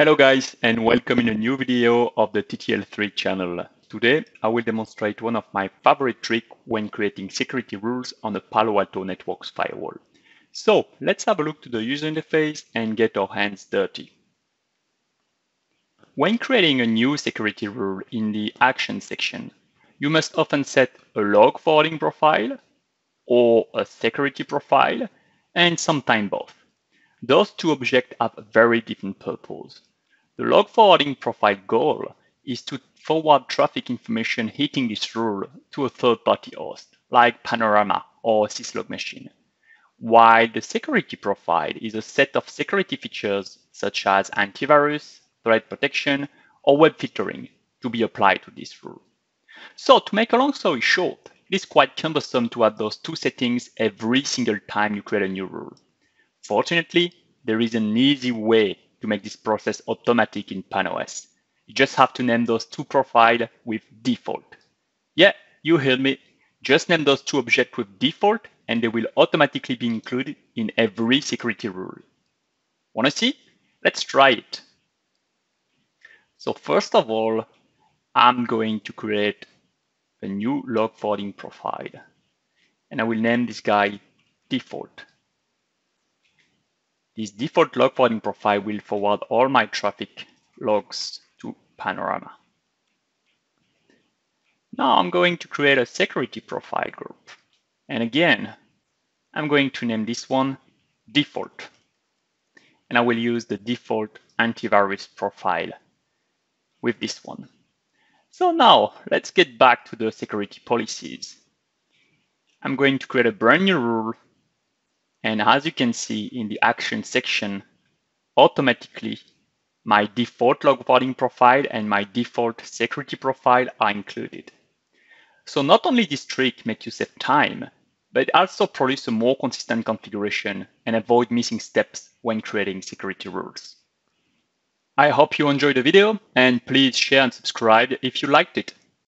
Hello guys and welcome in a new video of the TTL3 channel. Today I will demonstrate one of my favorite tricks when creating security rules on the Palo Alto Networks firewall. So let's have a look to the user interface and get our hands dirty. When creating a new security rule in the action section, you must often set a log forwarding profile or a security profile and sometimes both. Those two objects have very different purpose. The log forwarding profile goal is to forward traffic information hitting this rule to a third-party host, like Panorama or Syslog machine, while the security profile is a set of security features such as antivirus, threat protection, or web filtering to be applied to this rule. So to make a long story short, it is quite cumbersome to add those two settings every single time you create a new rule. Fortunately, there is an easy way to make this process automatic in PanOS. You just have to name those two profiles with default. Yeah, you heard me. Just name those two objects with default and they will automatically be included in every security rule. Wanna see? Let's try it. So first of all, I'm going to create a new log forwarding profile and I will name this guy default. This default log forwarding profile will forward all my traffic logs to Panorama. Now I'm going to create a security profile group. And again, I'm going to name this one default. And I will use the default antivirus profile with this one. So now let's get back to the security policies. I'm going to create a brand new rule and as you can see in the action section, automatically my default log forwarding profile and my default security profile are included. So not only this trick makes you save time, but it also produces a more consistent configuration and avoid missing steps when creating security rules. I hope you enjoyed the video and please share and subscribe if you liked it.